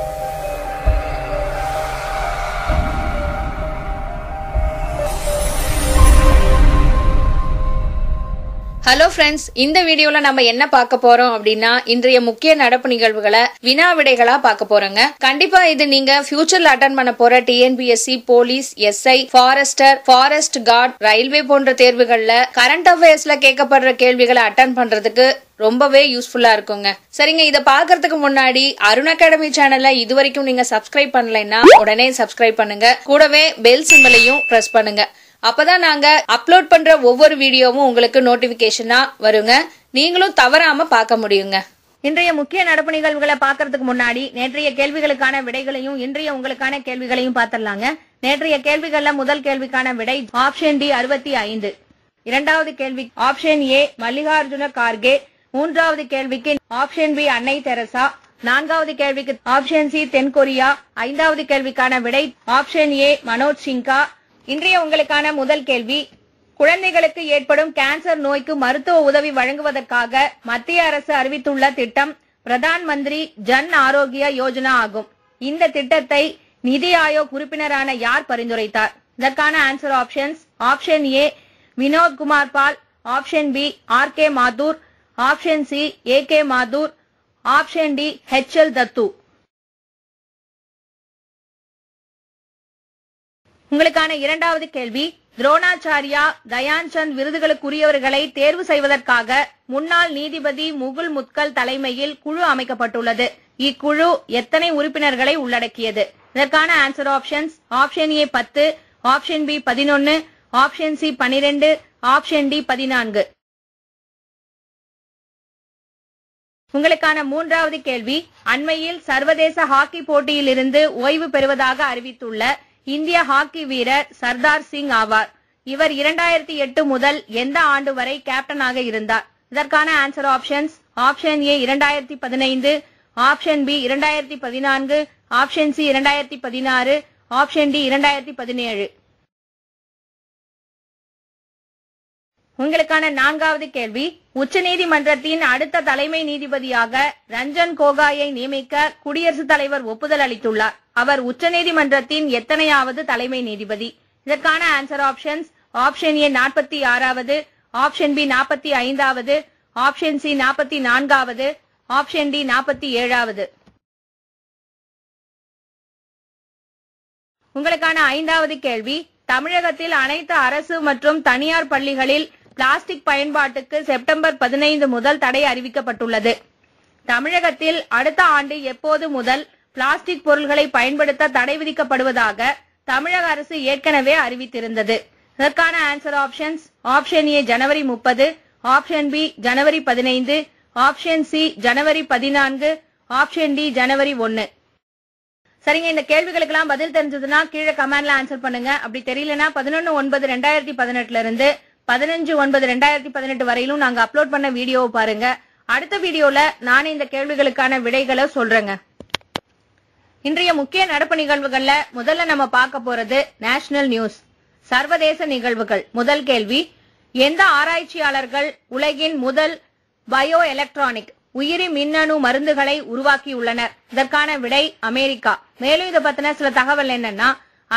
you hello friends இந்த வீடியோல நம்ம என்ன பார்க்க போறோம் அப்படின்னா இன்றைய முக்கிய நடப்பு நிகழ்வுகளை வினா விடைகளா பார்க்க போறோங்க. கண்டிப்பா இது நீங்க ஃபியூச்சர்ல அட்டன் பண்ண போற TNPSC police SI forester forest guard railway போன்ற தேர்வுகள்ல கரண்ட் அஃபேர்ஸ்ல கேட்கப்படுற கேள்விகளை அட்டன் பண்றதுக்கு ரொம்பவே யூஸ்ஃபுல்லா இருக்குங்க. சரிங்க இத பாக்குறதுக்கு முன்னாடி அருண் அகாடமி சேனலை இது வரைக்கும் நீங்க சப்ஸ்கிரைப் பண்ணலைன்னா உடனே சப்ஸ்கிரைப் பண்ணுங்க. கூடவே பெல் சிம்பலையும் பிரஸ் பண்ணுங்க. அப்பதான் நாங்க அப்லோட் பண்ற ஒவ்வொரு வீடியோவும் உங்களுக்கு நோட்டிபிகேஷனா வருங்க. நீங்களும் தவறாம பார்க்க முடியுங்க. இன்றைய முக்கிய நடப்பு நிகழ்வுகளை பாக்குறதுக்கு முன்னாடி நேற்றைய கேள்விகளுக்கான விடைகளையும் இன்றைய உங்களுக்கான கேள்விகளையும் பாத்திரலாங்க நேற்றைய கேள்விகள்ல முதல் கேள்விக்கான விடை ஆப்ஷன் டி அறுபத்தி ஐந்து. இரண்டாவது கேள்வி ஆப்ஷன் ஏ மல்லிகார்ஜுன கார்கே. மூன்றாவது கேள்விக்கு ஆப்ஷன் பி அன்னை தெரசா. நான்காவது கேள்விக்கு ஆப்ஷன் சி தென்கொரியா. ஐந்தாவது கேள்விக்கான விடை ஆப்ஷன் ஏ மனோஜ் சிங்கா இன்றைய உங்களுக்கான முதல் கேள்வி குழந்தைகளுக்கு ஏற்படும் கேன்சர் நோய்க்கு மருத்துவ உதவி வழங்குவதற்காக மத்திய அரசு அறிவித்துள்ள திட்டம் பிரதான் மந்திரி ஜன் ஆரோக்கிய யோஜனா ஆகும். இந்த திட்டத்தை நிதி ஆயோக் உறுப்பினரான யார் பரிந்துரைத்தார்? இதற்கான answer options option A Vinod Kumar Paul option B R K Mathur option C A K Mathur option D H L Dattu. உங்களுக்கான இரண்டாவது கேள்வி. துரோணாச்சாரியா தயான் சந்த் விருதுகளுக்குரியவர்களை தேர்வு செய்வதற்காக முன்னாள் நீதிபதி முகுல் முத்கல் தலைமையில் குழு அமைக்கப்பட்டுள்ளது. இக்குழு எத்தனை உறுப்பினர்களை உள்ளடக்கியது? இதற்கான ஆன்சர் ஆப்ஷன்ஸ் ஆப்ஷன் ஏ பத்து ஆப்ஷன் பி பதினொன்னு ஆப்ஷன் சி பனிரெண்டு ஆப்ஷன் டி பதினான்கு. உங்களுக்கான மூன்றாவது கேள்வி. அண்மையில் சர்வதேச ஹாக்கி போட்டியில் இருந்து ஓய்வு பெறுவதாக அறிவித்துள்ள இந்திய ஹாக்கி வீரர் சர்தார் சிங் ஆவார். இவர் இரண்டாயிரத்தி எட்டு முதல் எந்த ஆண்டு வரை கேப்டனாக இருந்தார்? இதற்கான ஆன்சர் ஆப்ஷன்ஸ் ஆப்ஷன் ஏ இரண்டாயிரத்தி பதினைந்து ஆப்ஷன் பி இரண்டாயிரத்தி பதினான்கு ஆப்ஷன் சி இரண்டாயிரத்தி பதினாறு ஆப்ஷன் டி இரண்டாயிரத்தி பதினேழு. உங்களுக்கான நான்காவது கேள்வி. உச்சநீதிமன்றத்தின் அடுத்த தலைமை நீதிபதியாக ரஞ்சன் கோகாயை நியமிக்க குடியரசுத் தலைவர் ஒப்புதல் அளித்துள்ளார். அவர் உச்சநீதிமன்றத்தின் எத்தனையாவது தலைமை நீதிபதி. இதற்கான ஆன்சர் ஆப்ஷன்ஸ் ஆப்ஷன் ஏ நாற்பத்தி ஆறாவது ஆப்ஷன் பி நாற்பத்தி ஐந்தாவது ஆப்ஷன் சி நாற்பத்தி நான்காவது ஆப்ஷன் டி நாற்பத்தி ஏழாவது. உங்களுக்கான ஐந்தாவது கேள்வி. தமிழகத்தில் அனைத்து அரசு மற்றும் தனியார் பள்ளிகளில் பிளாஸ்டிக் பயன்பாட்டுக்கு செப்டம்பர் பதினைந்து முதல் தடை அறிவிக்கப்பட்டுள்ளது. தமிழகத்தில் அடுத்த ஆண்டு எப்போது முதல் பிளாஸ்டிக் பொருள்களை பயன்படுத்த தடை விதிக்கப்படுவதாக தமிழக அரசு ஏற்கனவே அறிவித்திருந்தது. இதற்கான ஆன்சர் ஆப்ஷன்ஸ் ஆப்ஷன் ஏ ஜனவரி முப்பது ஆப்ஷன் பி ஜனவரி பதினைந்து ஆப்ஷன் சி ஜனவரி பதினான்கு ஆப்ஷன் டி ஜனவரி ஒன்னு. சரிங்க இந்த கேள்விகளுக்கெல்லாம் பதில் தெரிஞ்சதுன்னா கீழே கமெண்ட்ல ஆன்சர் பண்ணுங்க. அப்படி தெரியலனா பதினொன்னு ஒன்பது ரெண்டாயிரத்தி பதினெட்டுல இருந்து பதினஞ்சு ஒன்பது ரெண்டாயிரத்தி பதினெட்டு வரையிலும் நாங்க அப்லோட் பண்ண வீடியோவை பாருங்க. அடுத்த வீடியோல நான் இந்த கேள்விகளுக்கான விடைகளை சொல்றேங்க. இன்றைய முக்கிய நடப்பு நிகழ்வுகள்ல முதல்ல நம்ம பார்க்க போறது நேஷனல் நியூஸ் சர்வதேச நிகழ்வுகள். முதல் கேள்வி எந்த ஆராய்ச்சியாளர்கள் உலகின் முதல் பயோ எலக்ட்ரானிக் உயிரி மின்னணு மருந்துகளை உருவாக்கியுள்ளனர்? இதற்கான விடை அமெரிக்கா. மேலும் இதை பத்தின சில தகவல் என்னன்னா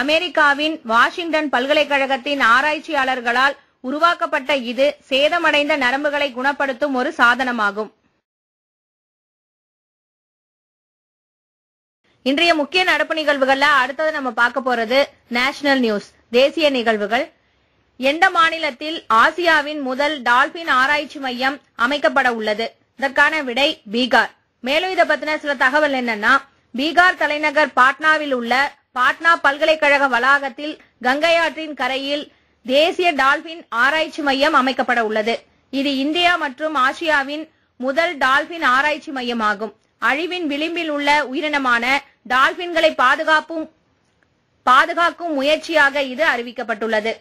அமெரிக்காவின் வாஷிங்டன் பல்கலைக்கழகத்தின் ஆராய்ச்சியாளர்களால் உருவாக்கப்பட்ட இது சேதமடைந்த நரம்புகளை குணப்படுத்தும் ஒரு சாதனமாகும். இன்றைய முக்கிய நடப்பு நிகழ்வுகள்ல அடுத்தது நம்ம பார்க்க போறது நேஷனல் நியூஸ் தேசிய நிகழ்வுகள். எந்த மாநிலத்தில் ஆசியாவின் முதல் டால்பின் ஆராய்ச்சி மையம் அமைக்கப்பட உள்ளது. இதற்கான விடை பீகார். மேலும் இதை பத்தின சில தகவல் என்னன்னா பீகார் தலைநகர் பாட்னாவில் உள்ள பாட்னா பல்கலைக்கழக வளாகத்தில் கங்கை ஆற்றின் கரையில் தேசிய டால்பின் ஆராய்ச்சி மையம் அமைக்கப்பட உள்ளது. இது இந்தியா மற்றும் ஆசியாவின் முதல் டால்பின் ஆராய்ச்சி மையமாகும். அழிவின் விளிம்பில் உள்ள உயிரினமான டால்பின்களை பாதுகாப்பும் பாதுகாக்கும் முயற்சியாக இது அறிவிக்கப்பட்டுள்ளது.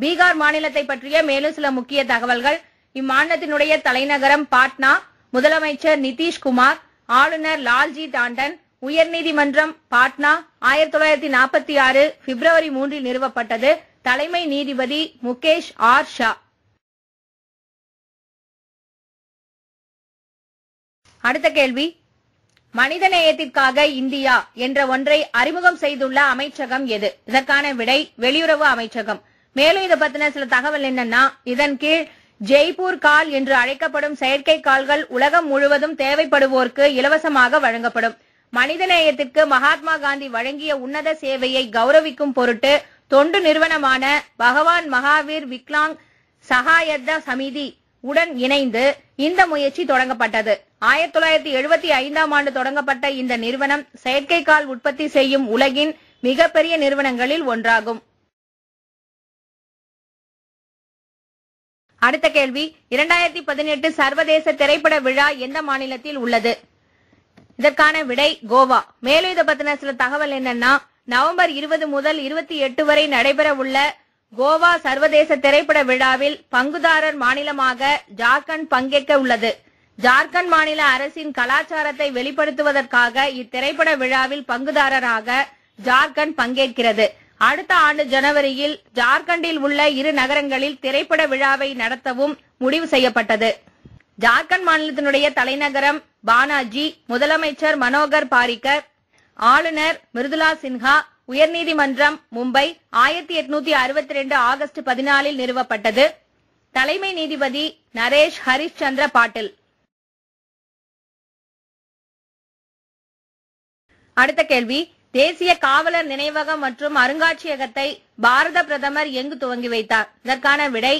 பீகார் மாநிலத்தை பற்றிய மேலும் சில முக்கிய தகவல்கள். இம்மாநிலத்தினுடைய தலைநகரம் பாட்னா முதலமைச்சர் நிதிஷ்குமார் ஆளுநர் லால்ஜி டாண்டன் உயர்நீதிமன்றம் பாட்னா ஆயிரத்தி தொள்ளாயிரத்தி நாற்பத்தி ஆறு பிப்ரவரி மூன்றில் நிறுவப்பட்டது. தலைமை நீதிபதி முகேஷ் ஆர் ஷா. அடுத்த கேள்வி. மனிதநேயத்திற்காக இந்தியா என்ற ஒன்றை அறிமுகம் செய்துள்ள அமைச்சகம் எது? இதற்கான விடை வெளியுறவு அமைச்சகம். மேலும் இதை பத்தின சில தகவல் என்னன்னா இதன் கீழ் ஜெய்ப்பூர் கால் என்று அழைக்கப்படும் செயற்கை கால்கள் உலகம் முழுவதும் தேவைப்படுவோருக்கு இலவசமாக வழங்கப்படும். மனிதநேயத்திற்கு மகாத்மா காந்தி வழங்கிய உன்னத சேவையை கௌரவிக்கும் பொருட்டு தொண்டு நிறுவனமான பகவான் மகாவீர் விக்லாங் சகாயத்த சமிதி உடன் இணைந்து இந்த முயற்சி தொடங்கப்பட்டது. ஆயிரத்தி தொள்ளாயிரத்தி எழுபத்தி ஐந்தாம் ஆண்டு தொடங்கப்பட்ட இந்த நிறுவனம் செயற்கைக்கால் உற்பத்தி செய்யும் உலகின் மிகப்பெரிய நிறுவனங்களில் ஒன்றாகும். அடுத்த கேள்வி இரண்டாயிரத்தி பதினெட்டு சர்வதேச திரைப்பட விழா எந்த மாநிலத்தில் உள்ளது? இதற்கான விடை கோவா. மேலும் இதை பத்தின சில தகவல் என்னன்னா நவம்பர் இருபது முதல் இருபத்தி எட்டு வரை நடைபெற உள்ள கோவா சர்வதேச திரைப்பட விழாவில் பங்குதாரர் மாநிலமாக ஜார்க்கண்ட் பங்கேற்க உள்ளது. ஜார்க்கண்ட் மாநில அரசின் கலாச்சாரத்தை வெளிப்படுத்துவதற்காக இத்திரைப்பட விழாவில் பங்குதாரராக ஜார்க்கண்ட் பங்கேற்கிறது. அடுத்த ஆண்டு ஜனவரியில் ஜார்க்கண்டில் உள்ள இரு நகரங்களில் திரைப்பட விழாவை நடத்தவும் முடிவு செய்யப்பட்டது. ஜார்க்கண்ட் மாநிலத்தினுடைய தலைநகரம் பானாஜி முதலமைச்சர் மனோகர் பாரிக்கர் ஆளுநர் மிருதுலா சின்ஹா உயர்நீதிமன்றம் மும்பை ஆயிரத்தி எட்நூத்தி அறுபத்தி ரெண்டு ஆகஸ்ட் பதினாலில் நிறுவப்பட்டது. தலைமை நீதிபதி நரேஷ் ஹரிஷ் சந்திர பாட்டில். அடுத்த கேள்வி. தேசிய காவலர் நினைவகம் மற்றும் அருங்காட்சியகத்தை பாரத பிரதமர் எங்கு துவங்கி வைத்தார்? இதற்கான விடை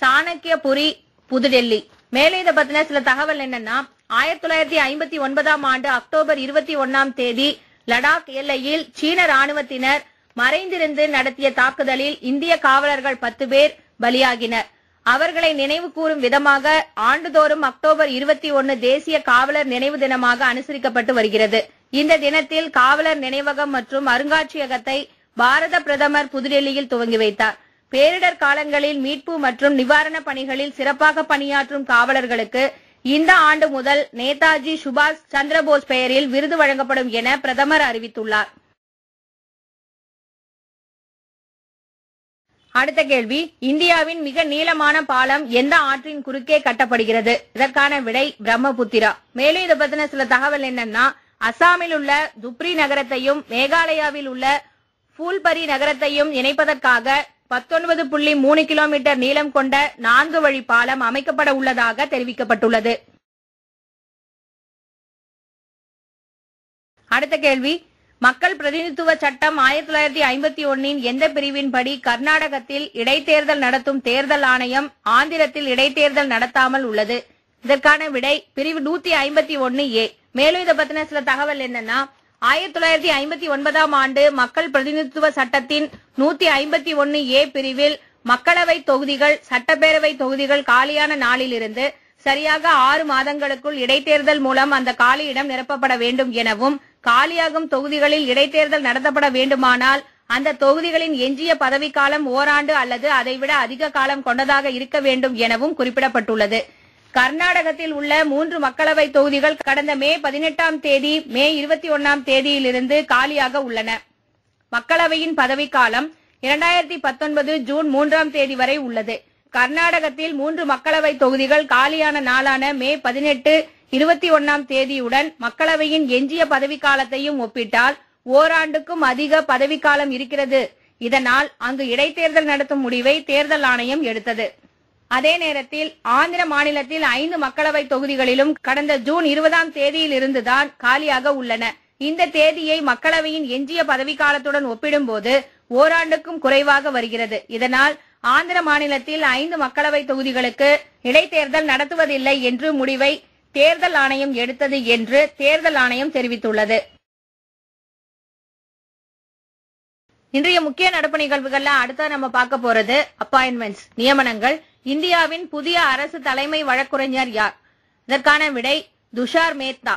சாணக்கியபுரி புதுடெல்லி. மேலே இதை பத்தின சில தகவல் என்னன்னா ஆயிரத்தி தொள்ளாயிரத்தி ஐம்பத்தி ஒன்பதாம் ஆண்டு அக்டோபர் இருபத்தி ஒன்னாம் தேதி லடாக் எல்லையில் சீன ராணுவத்தினர் மறைந்திருந்து நடத்திய தாக்குதலில் இந்திய காவலர்கள் பத்து பேர் பலியாகினர். அவர்களை நினைவு கூறும் விதமாக ஆண்டுதோறும் அக்டோபர் இருபத்தி ஒன்னு தேசிய காவலர் நினைவு தினமாக அனுசரிக்கப்பட்டு வருகிறது. இந்த தினத்தில் காவலர் நினைவகம் மற்றும் அருங்காட்சியகத்தை பாரத பிரதமர் புதுடெல்லியில் துவங்கி வைத்தார். பேரிடர் காலங்களில் மீட்பு மற்றும் நிவாரண பணிகளில் சிறப்பாக பணியாற்றும் காவலர்களுக்கு இந்த ஆண்டு முதல் நேதாஜி சுபாஷ் சந்திரபோஸ் பெயரில் விருது வழங்கப்படும் என பிரதமர் அறிவித்துள்ளார். அடுத்த கேள்வி இந்தியாவின் மிக நீளமான பாலம் எந்த ஆற்றின் குறுக்கே கட்டப்படுகிறது? இதற்கான விடை பிரம்மபுத்திரா. மேலும் இதை பத்தின சில தகவல் என்னன்னா அசாமில் உள்ள துப்ரி நகரத்தையும் மேகாலயாவில் உள்ள ஃபூல்பரி நகரத்தையும் இணைப்பதற்காக பத்தொன்பது புள்ளி மூணு கிலோமீட்டர் நீளம் கொண்ட நான்கு வழி பாலம் அமைக்கப்பட உள்ளதாக தெரிவிக்கப்பட்டுள்ளது. அடுத்த கேள்வி. மக்கள் பிரதிநிதித்துவ சட்டம் ஆயிரத்தி தொள்ளாயிரத்தி ஐம்பத்தி ஒன்னின் எந்த பிரிவின்படி கர்நாடகத்தில் இடைத்தேர்தல் நடத்தும் தேர்தல் ஆணையம் ஆந்திரத்தில் இடைத்தேர்தல் நடத்தாமல் உள்ளது? இதற்கான விடை பிரிவு நூத்தி ஐம்பத்தி ஒன்னு ஏ. மேலும் இதை பத்தின சில தகவல் என்னன்னா ஆயிரத்தி தொள்ளாயிரத்தி ஐம்பத்தி ஒன்பதாம் ஆண்டு மக்கள் பிரதிநிதித்துவ சட்டத்தின் நூத்தி ஐம்பத்தி ஒன்னு ஏ பிரிவில் மக்களவை தொகுதிகள் சட்டப்பேரவை தொகுதிகள் காலியான நாளிலிருந்து சரியாக ஆறு மாதங்களுக்குள் இடைத்தேர்தல் மூலம் அந்த காலியிடம் நிரப்பப்பட வேண்டும் எனவும் காலியாகும் தொகுதிகளில் இடைத்தேர்தல் நடத்தப்பட வேண்டுமானால் அந்த தொகுதிகளின் எஞ்சிய பதவிக்காலம் ஓராண்டு அல்லது அதைவிட அதிக காலம் கொண்டதாக இருக்க வேண்டும் எனவும் குறிப்பிடப்பட்டுள்ளது. கர்நாடகத்தில் உள்ள மூன்று மக்களவை தொகுதிகள் கடந்த மே பதினெட்டாம் தேதி மே இருபத்தி ஒன்னாம் தேதியிலிருந்து காலியாக உள்ளன. மக்களவையின் பதவிக்காலம் இரண்டாயிரத்தி பத்தொன்பது ஜூன் மூன்றாம் தேதி வரை உள்ளது. கர்நாடகத்தில் மூன்று மக்களவை தொகுதிகள் காலியான நாளான மே பதினெட்டு இருபத்தி ஒன்னாம் தேதியுடன் மக்களவையின் எஞ்சிய பதவிக்காலத்தையும் ஒப்பிட்டால் ஓராண்டுக்கும் அதிக பதவிக்காலம் இருக்கிறது. இதனால் அங்கு இடைத்தேர்தல் நடத்தும் முடிவை தேர்தல் ஆணையம் எடுத்தது. அதே நேரத்தில் ஆந்திர மாநிலத்தில் ஐந்து மக்களவை தொகுதிகளிலும் கடந்த ஜூன் இருபதாம் தேதியில் இருந்துதான் காலியாக உள்ளன. இந்த தேதியை மக்களவையின் எஞ்சிய பதவிக்காலத்துடன் ஒப்பிடும்போது ஓராண்டுக்கும் குறைவாக வருகிறது. இதனால் ஆந்திர மாநிலத்தில் ஐந்து மக்களவை தொகுதிகளுக்கு இடைத்தேர்தல் நடத்துவதில்லை என்று முடிவை தேர்தல் ஆணையம் எடுத்தது என்று தேர்தல் ஆணையம் தெரிவித்துள்ளது. இன்றைய முக்கிய நடப்பு நிகழ்வுகள்ல அடுத்த நம்ம பார்க்க போறது அப்பாயின்மெண்ட்ஸ் நியமனங்கள் இந்தியாவின் புதிய அரசு தலைமை வழக்குரைஞர் யார்? இதற்கான விடை துஷார் மேத்தா.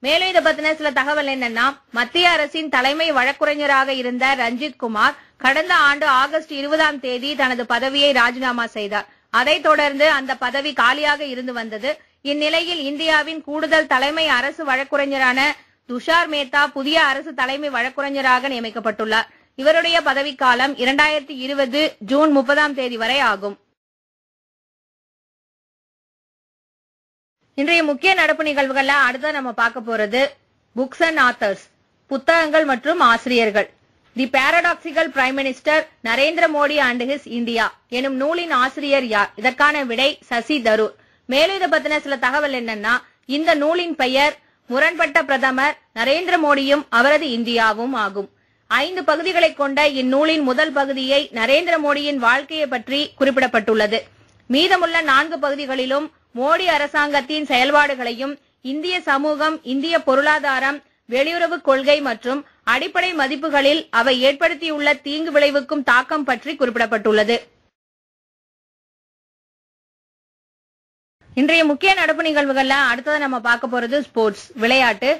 மேலும் இதை பத்தின சில தகவல் என்னன்னா மத்திய அரசின் தலைமை வழக்குரைஞராக இருந்த ரஞ்சித் குமார் கடந்த ஆண்டு ஆகஸ்ட் இருபதாம் தேதி தனது பதவியை ராஜினாமா செய்தார். அதைத் தொடர்ந்து அந்த பதவி காலியாக இருந்து வந்தது. இந்நிலையில் இந்தியாவின் கூடுதல் தலைமை அரசு வழக்குரைஞரான துஷார் மேத்தா புதிய அரசு தலைமை வழக்குரைஞராக நியமிக்கப்பட்டுள்ளார். இவருடைய பதவிக்காலம் இரண்டாயிரத்தி இருபது ஜூன் முப்பதாம் தேதி வரை ஆகும். இன்றைய முக்கிய நடப்பு நிகழ்வுகள்ல அடுத்த நம்ம பார்க்க போறது புக்ஸ் அண்ட் ஆத்தர்ஸ் புத்தகங்கள் மற்றும் ஆசிரியர்கள். The paradoxical prime minister Narendra Modi and his India எனும் நூலின் ஆசிரியர் யார்? இதற்கான விடை சசி தரூர். மேலும் இதை பத்தின சில தகவல் என்னன்னா இந்த நூலின் பெயர் முரண்பட்ட பிரதமர் நரேந்திர மோடியும் அவரது இந்தியாவும் ஆகும். ஐந்து பகுதிகளை கொண்ட இந்நூலின் முதல் பகுதியை நரேந்திர மோடியின் வாழ்க்கையை பற்றி குறிப்பிடப்பட்டுள்ளது. மீதமுள்ள நான்கு பகுதிகளிலும் மோடி அரசாங்கத்தின் செயல்பாடுகளையும் இந்திய சமூகம் இந்திய பொருளாதாரம் வெளியுறவு கொள்கை மற்றும் அடிப்படை மதிப்புகளில் அவை ஏற்படுத்தியுள்ள தீங்கு விளைவுக்கும் தாக்கம் பற்றி குறிப்பிடப்பட்டுள்ளது. இன்றைய முக்கிய நடப்பு நிகழ்வுகள்ல அடுத்ததை நம்ம பார்க்க போறது ஸ்போர்ட்ஸ் விளையாட்டு.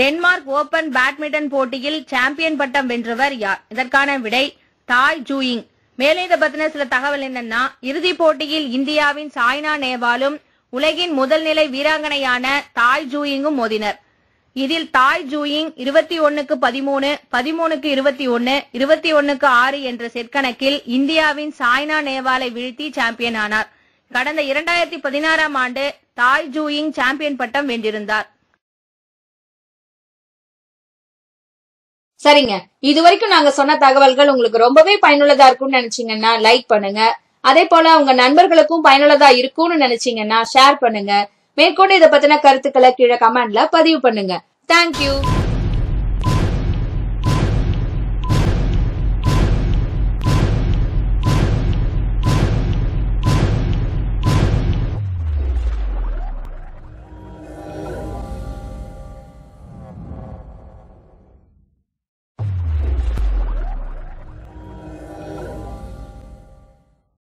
டென்மார்க் ஓபன் பேட்மிண்டன் போட்டியில் சாம்பியன் பட்டம் வென்றவர் யார்? இதற்கான விடை தாய் ஜூயிங். மேலே இதை பத்தின சில தகவல் என்னன்னா இறுதிப் போட்டியில் இந்தியாவின் சாய்னா நேவாலும் உலகின் முதல் நிலை வீராங்கனையான தாய் ஜூயிங்கும் மோதினர். இதில் தாய் ஜூயிங் இருபத்தி ஒண்ணுக்கு பதிமூணு பதிமூணுக்கு இருபத்தி ஒன்னு இருபத்தி ஒண்ணுக்கு ஆறு என்ற செற்கணக்கில் இந்தியாவின் சாய்னா நேவாலை வீழ்த்தி சாம்பியன் ஆனார். கடந்த இரண்டாயிரத்தி பதினாறாம் ஆண்டு தாய் ஜூயிங் சாம்பியன் பட்டம் வென்றிருந்தார். சரிங்க. இது வரைக்கும் நாங்க சொன்ன தகவல்கள் உங்களுக்கு ரொம்பவே பயனுள்ளதா இருக்கும்னு நினைச்சீங்கன்னா லைக் பண்ணுங்க. அதே போல உங்க நண்பர்களுக்கும் பயனுள்ளதா இருக்கும்னு நினைச்சீங்கன்னா ஷேர் பண்ணுங்க. மேற்கொண்டு இதை பத்தின கருத்துக்களை கீழே கமெண்ட்ல பதிவு பண்ணுங்க. தேங்க்யூ